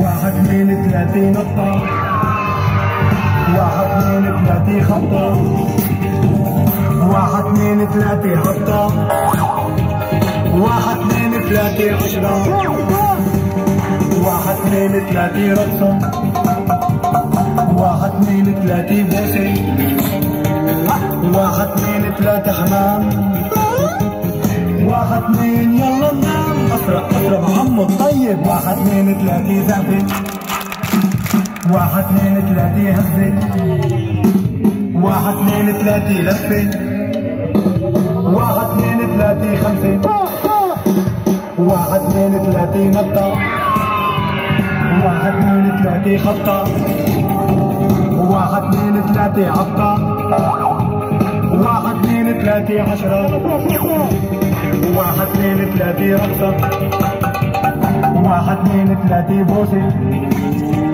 واحد اثنين ثلاثة نطة واحد اثنين ثلاثة خطة واحد اثنين ثلاثة خطة واحد اثنين ثلاثة عشرة. واحد اثنين ثلاثة رقصة. واحد اثنين ثلاثة بوسة. واحد اثنين ثلاثة حمام. واحد اثنين طيب واحد اثنين ثلاثة زعفة واحد اثنين ثلاثة هزة واحد اثنين ثلاثة لفة واحد اثنين ثلاثة خمسة. واحد اثنين ثلاثة نطة. واحد اثنين ثلاثة خطة. واحد اثنين ثلاثة عطة. واحد اثنين ثلاثة عشرة. واحد اثنين ثلاثة رقصة. Latin, Latin, Latin,